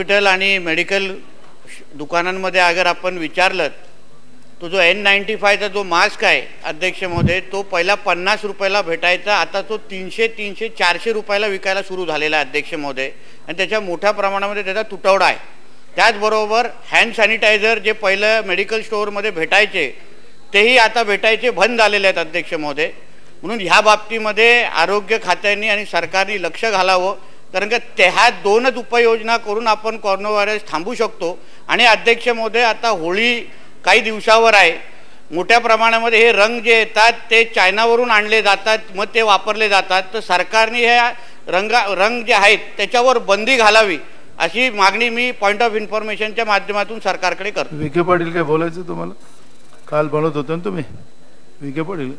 Hospital आणि medical दुकानांमध्ये अगर आपण विचारलं तो जो एन नाईन्टी फायचा जो मास्क आहे, अध्यक्ष महोदय तो पहिला पन्नास रुपयाला भेटायचा, आता तो तीनशे तीनशे, चारशे रुपयाला विकायला सुरू झालेला आहे, अध्यक्ष महोदय. आणि त्याच्या मोठ्या प्रमाणामध्ये त्याचा तुटवडा आहे. त्याचबरोबर हँड सॅनिटायझर जे पहिलं मेडिकल स्टोअरमध्ये भेटायचे, तेही आता भेटायचे, बंद झालेले आहेत, अध्यक्ष महोदय. म्हणून ह्या बाबतीमध्ये आरोग्य खात्याने आणि सरकारने लक्ष घालावं. कारण का त्या ह्या दोनच उपाययोजना करून आपण कॉर्नो व्हायरस थांबू शकतो. आणि अध्यक्ष महोदय आता होळी काही दिवसावर आहे. मोठ्या प्रमाणामध्ये हे रंग जे येतात ते चायनावरून आणले जातात मग ते वापरले जातात. तर सरकारने ह्या रंगा रंग जे आहेत त्याच्यावर बंदी घालावी अशी मागणी मी पॉईंट ऑफ इन्फॉर्मेशनच्या माध्यमातून सरकारकडे करतो. विखे पाटील काय बोलायचं तुम्हाला? काल बोलत होतं ना तुम्ही? विखे पाटील?